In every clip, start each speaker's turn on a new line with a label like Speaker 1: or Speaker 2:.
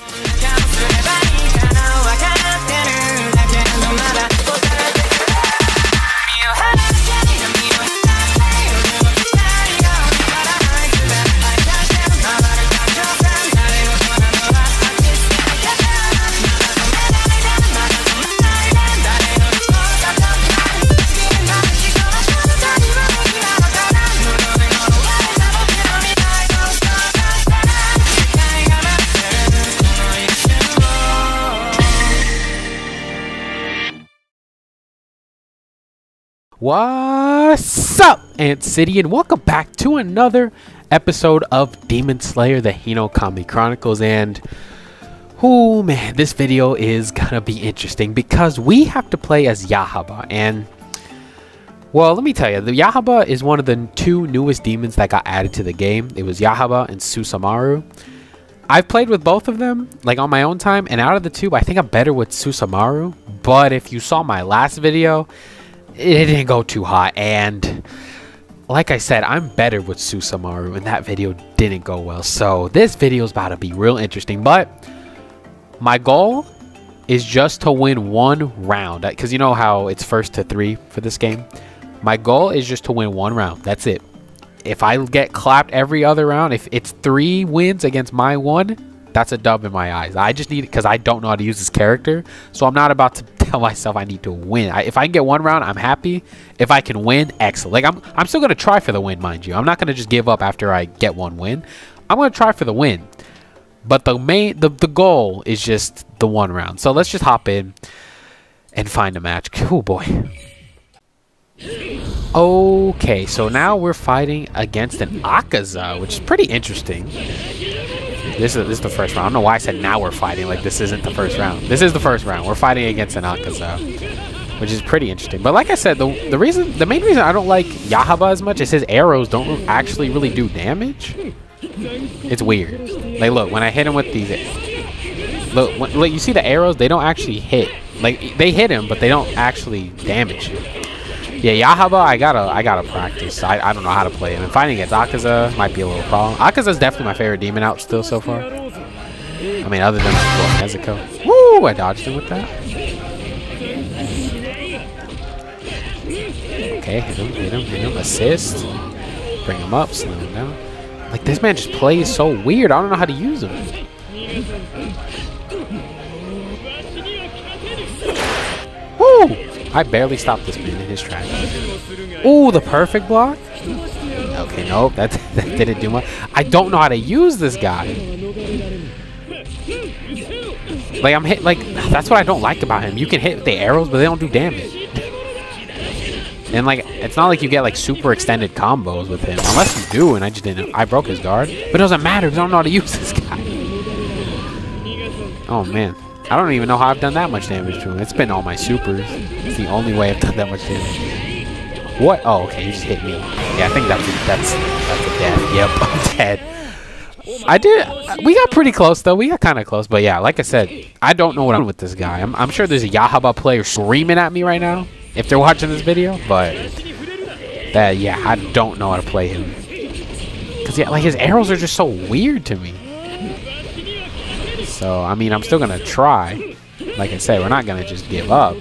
Speaker 1: Bye. What's up, Ant City, and welcome back to another episode of Demon Slayer: The Hinokami Chronicles. And oh man, this video is gonna be interesting because we have to play as Yahaba. And well, let me tell you, the Yahaba is one of the two newest demons that got added to the game. It was Yahaba and Susamaru. I've played with both of them, like on my own time, and out of the two, I think I'm better with Susamaru. But if you saw my last video, it didn't go too hot and like I said, I'm better with Susamaru and that video didn't go well. So this video is about to be real interesting, but my goal is just to win one round uh, because you know how it's first to three for this game. My goal is just to win one round. That's it. If I get clapped every other round, if it's three wins against my one, that's a dub in my eyes. I just need it because I don't know how to use this character. So I'm not about to tell myself I need to win. I, if I can get one round, I'm happy. If I can win, excellent. Like I'm, I'm still gonna try for the win, mind you. I'm not gonna just give up after I get one win. I'm gonna try for the win. But the main, the the goal is just the one round. So let's just hop in and find a match. Oh boy. Okay, so now we're fighting against an Akaza, which is pretty interesting. This is, this is the first round. I don't know why I said now we're fighting. Like, this isn't the first round. This is the first round. We're fighting against an Akaza, which is pretty interesting. But like I said, the, the reason, the main reason I don't like Yahaba as much is his arrows don't actually really do damage. It's weird. Like, look, when I hit him with these... Look, when, look, you see the arrows? They don't actually hit. Like, they hit him, but they don't actually damage him. Yeah, Yahaba, I gotta, I gotta practice. I, I don't know how to play him. And fighting against Akaza might be a little problem. Akaza's definitely my favorite demon out still so far. I mean, other than well, Nezuko. Woo! I dodged him with that. Okay, hit him, hit him, hit him. Assist. Bring him up, slow him down. Like, this man just plays so weird. I don't know how to use him. Woo! I barely stopped this man in his tracks. Ooh, the perfect block? Okay, nope, that, that didn't do much. I don't know how to use this guy. Like, I'm hit, like, that's what I don't like about him. You can hit the arrows, but they don't do damage. And, like, it's not like you get, like, super extended combos with him. Unless you do, and I just didn't. I broke his guard. But it doesn't matter because I don't know how to use this guy. Oh, man. I don't even know how I've done that much damage to him. It's been all my supers. It's the only way I've done that much damage. What? Oh, okay, you just hit me. Yeah, I think that's a, that's that's a death. Yep, I'm dead. I did. We got pretty close though. We got kind of close, but yeah, like I said, I don't know what I'm with this guy. I'm, I'm sure there's a Yahaba player screaming at me right now if they're watching this video, but that yeah, I don't know how to play him. Cause yeah, like his arrows are just so weird to me. So, I mean, I'm still going to try. Like I said, we're not going to just give up.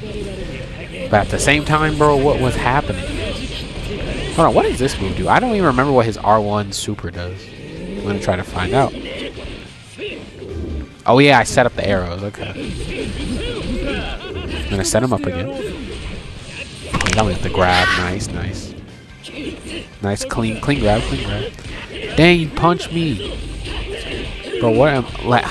Speaker 1: But at the same time, bro, what was happening? Hold on, what does this move do? I don't even remember what his R1 super does. I'm going to try to find out. Oh, yeah, I set up the arrows. Okay. I'm going to set him up again. Now we have to grab. Nice, nice. Nice, clean, clean grab, clean grab. Dang, punch me. Bro, what am... Like,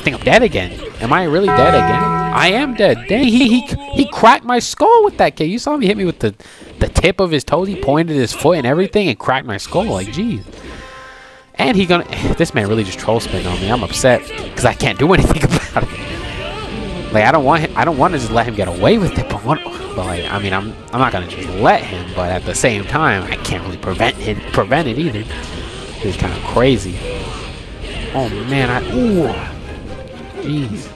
Speaker 1: I think I'm dead again. Am I really dead again? I am dead. Dang, he, he, he cracked my skull with that kick. You saw him hit me with the, the tip of his toes. He pointed his foot and everything and cracked my skull. Like, jeez. And he gonna... This man really just troll spin on me. I'm upset because I can't do anything about it. Like, I don't want him, I don't want to just let him get away with it, but what... But like, I mean, I'm I'm not gonna just let him, but at the same time, I can't really prevent it prevent it either. It's kind of crazy. Oh man, I ooh. Jeez.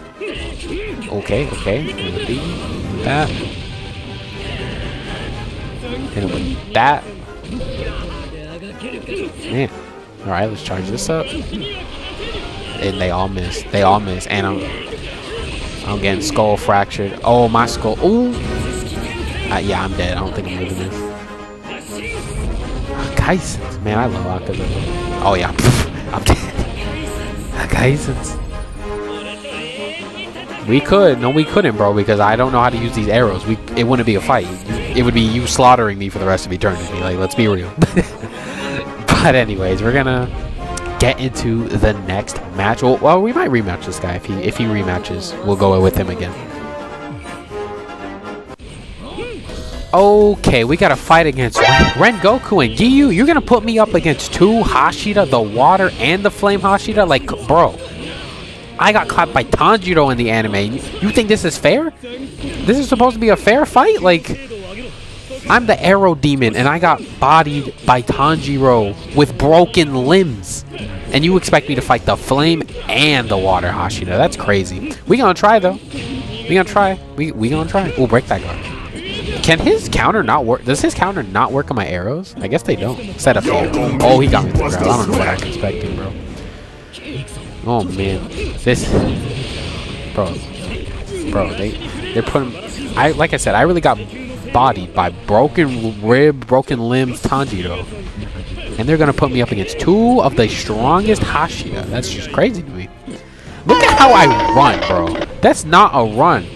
Speaker 1: Okay, okay. That. Hit him with that. Man. Alright, let's charge this up. and they all miss. They all miss, and I'm I'm getting skull fractured. Oh, my skull. Ooh. Uh, yeah, I'm dead. I don't think I'm moving this. Kaisens. Man, I love Akaza. Oh, yeah. We could. No, we couldn't, bro, because I don't know how to use these arrows. We It wouldn't be a fight. It would be you slaughtering me for the rest of eternity. Like, let's be real. but anyways, we're gonna get into the next match. Well, well, we might rematch this guy if he if he rematches. We'll go with him again. Okay, we got to fight against Rengoku and Giyu. You're gonna put me up against two Hashira, the water and the flame Hashira? Like, bro, I got clapped by Tanjiro in the anime. You think this is fair? This is supposed to be a fair fight? Like, I'm the arrow demon and I got bodied by Tanjiro with broken limbs. And you expect me to fight the flame and the water Hashira. That's crazy. We gonna try though. We gonna try. We we gonna try. We'll break that guard. Can his counter not work? Does his counter not work on my arrows? I guess they don't. Set up. Oh, he got me to the ground. I don't know what I was expecting, bro. Oh man, this, bro, bro. They they're putting. I like I said, I really got bodied by broken rib, broken limbs Tanjiro. And they're going to put me up against two of the strongest Hashira. That's just crazy to me. Look at how I run, bro. That's not a run.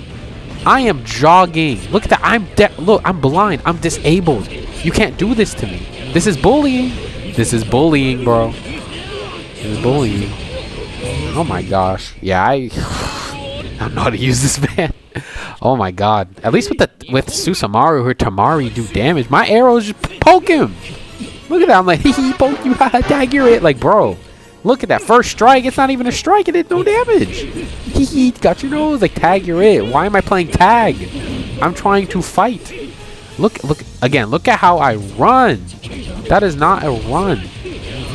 Speaker 1: I am jogging. Look at that. I'm look, I'm blind. I'm disabled. You can't do this to me. This is bullying. This is bullying, bro. This is bullying. Oh my gosh. Yeah, I I don't know how to use this man. oh my god. At least with the with Susanoo or Tamari do damage. My arrows just poke him. Look at that. I'm like, he poke you, dagger it. Like, bro, look at that. First strike. It's not even a strike. It did no damage. He got your nose. Like, tag, you're it. Why am I playing tag? I'm trying to fight. Look, look, again, look at how I run. That is not a run.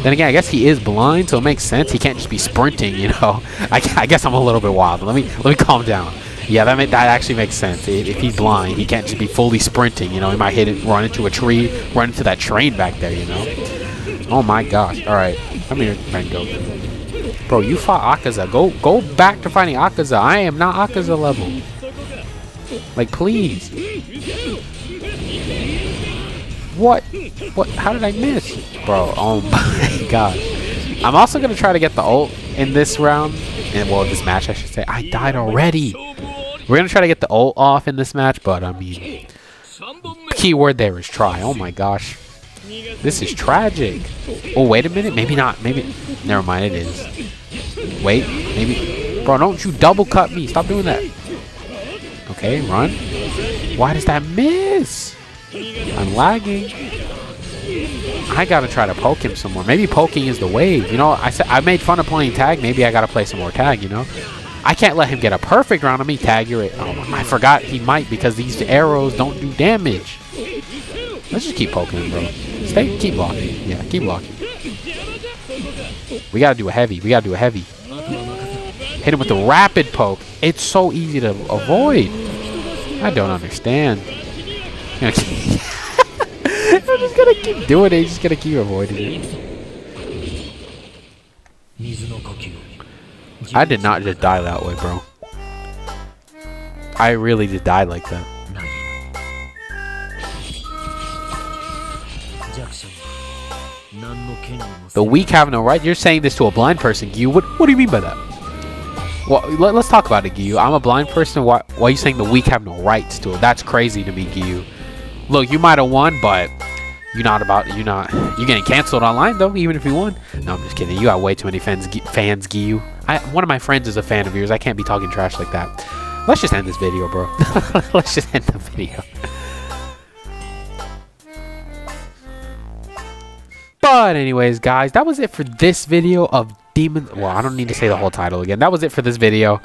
Speaker 1: Then again, I guess he is blind, so it makes sense. He can't just be sprinting, you know. I, I guess I'm a little bit wild. Let me let me calm down. Yeah, that that actually makes sense. If he's blind, he can't just be fully sprinting. You know, he might hit it, run into a tree, run into that train back there. You know. Oh my gosh! All right, come here, Rengo. Bro, you fought Akaza. Go go back to fighting Akaza. I am not Akaza level. Like, please. What? What? How did I miss? Bro, oh my god. I'm also going to try to get the ult in this round. And, well, this match, I should say. I died already. We're going to try to get the ult off in this match, but I mean, keyword there is try. Oh my gosh. This is tragic. Oh, wait a minute. Maybe not. Maybe. Never mind. It is. Wait. Maybe. Bro, don't you double cut me. Stop doing that. Okay, run. Why does that miss? I'm lagging. I gotta try to poke him some more. Maybe poking is the wave. You know, I said I made fun of playing tag. Maybe I gotta play some more tag. You know. I can't let him get a perfect round on me. Tag, you're it. Oh, I forgot he might because these arrows don't do damage. Let's just keep poking him, bro. Stay, keep blocking. Yeah, keep blocking. We gotta do a heavy. We gotta do a heavy. Hit him with the rapid poke. It's so easy to avoid. I don't understand. I'm just gonna keep doing it. Just gonna keep avoiding it. I did not just die that way, bro. I really did die like that. The weak have no right? You're saying this to a blind person, Giyu. What, what do you mean by that? Well, let, us talk about it, Giyu. I'm a blind person. Why, why are you saying the weak have no rights to it? That's crazy to me, Giyu. Look, you might have won, but you're not about you're not you're getting canceled online though, even if you won. No, I'm just kidding. You got way too many fans, fans, Giyu. I, one of my friends is a fan of yours. I can't be talking trash like that. Let's just end this video, bro. Let's just end the video. But anyways, guys, that was it for this video of Demon. Well, I don't need to say the whole title again. That was it for this video.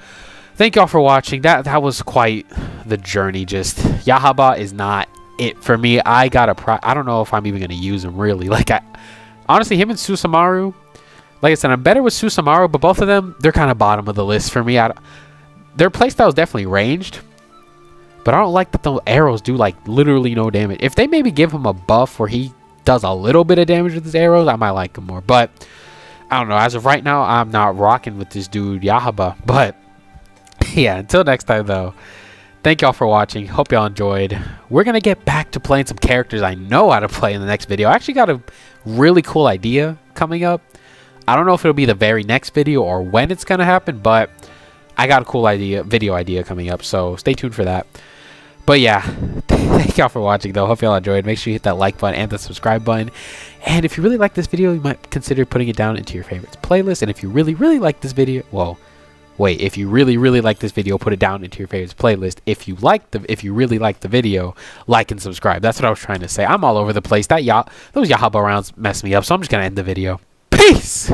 Speaker 1: Thank y'all for watching. That that was quite the journey. Just Yahaba is not it for me. I got a. I don't know if I'm even gonna use him really. Like I, honestly, him and Susamaru. like I said, I'm better with Susamaru, but both of them, they're kind of bottom of the list for me. I, their playstyle is definitely ranged, but I don't like that the arrows do like literally no damage. If they maybe give him a buff where he does a little bit of damage with his arrows, I might like him more. But I don't know. As of right now, I'm not rocking with this dude Yahaba. But yeah, until next time though. Thank y'all for watching. Hope y'all enjoyed. We're gonna get back to playing some characters I know how to play in the next video. I actually got a really cool idea coming up. I don't know if it'll be the very next video or when it's gonna happen, but I got a cool idea, video idea coming up. So stay tuned for that. But yeah, thank y'all for watching though. Hope y'all enjoyed. Make sure you hit that like button and the subscribe button. And if you really like this video, you might consider putting it down into your favorites playlist. And if you really, really like this video, well, wait, if you really, really like this video, put it down into your favorites playlist. If you like the, if you really like the video, like and subscribe. That's what I was trying to say. I'm all over the place. That y'all, those Yahaba rounds mess me up. So I'm just gonna end the video. Peace.